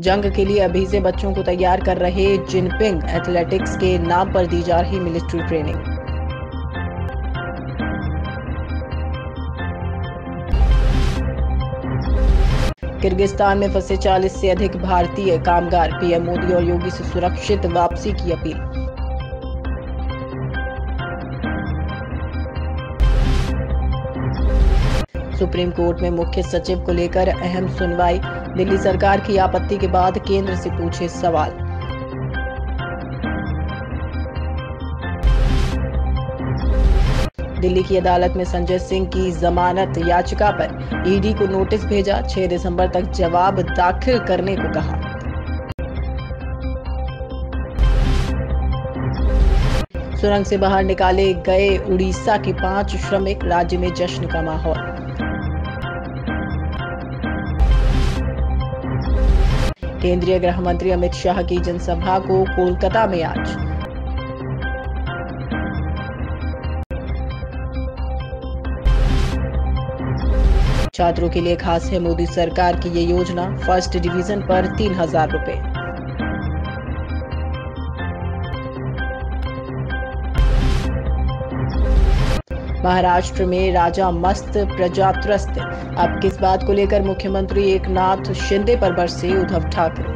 जंग के लिए अभी से बच्चों को तैयार कर रहे जिनपिंग एथलेटिक्स के नाम पर दी जा रही मिलिट्री ट्रेनिंग। किर्गिस्तान में फंसे 40 से अधिक भारतीय कामगार पीएम मोदी और योगी से सुरक्षित वापसी की अपील। सुप्रीम कोर्ट में मुख्य सचिव को लेकर अहम सुनवाई। दिल्ली सरकार की आपत्ति के बाद केंद्र से पूछे सवाल। दिल्ली की अदालत में संजय सिंह की जमानत याचिका पर ईडी को नोटिस भेजा 6 दिसंबर तक जवाब दाखिल करने को कहा। सुरंग से बाहर निकाले गए उड़ीसा के पाँच श्रमिक, राज्य में जश्न का माहौल। केंद्रीय गृह मंत्री अमित शाह की जनसभा को कोलकाता में आज। छात्रों के लिए खास है मोदी सरकार की ये योजना। फ़र्स्ट डिवीज़न पर तीन हज़ार रुपए। महाराष्ट्र में राजा मस्त प्रजा त्रस्त अब किस बात को लेकर मुख्यमंत्री एक नाथ शिंदे पर बरसे उद्धव ठाकरे?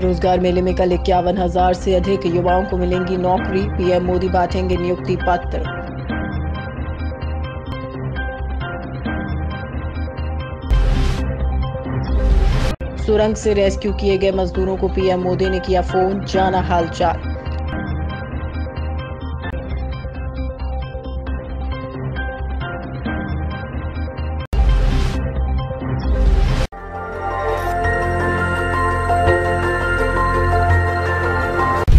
रोज़गार मेले में कल इक्यावन हज़ार से अधिक युवाओं को मिलेंगी नौकरी। पीएम मोदी बांटेंगे नियुक्ति पत्र। सुरंग से रेस्क्यू किए गए मजदूरों को पीएम मोदी ने किया फ़ोन, जाना हालचाल।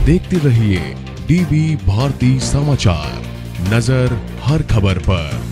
देखते रहिए डीबी भारती समाचार, नज़र हर खबर पर।